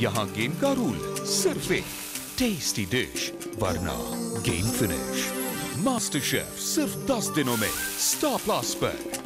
यहाँ गेम का रूल, सिर्फ़ एक टेस्टी डिश वरना गेम फिनिश मास्टर शेफ सिर्फ़ 10 दिनों में स्टार प्लस पर।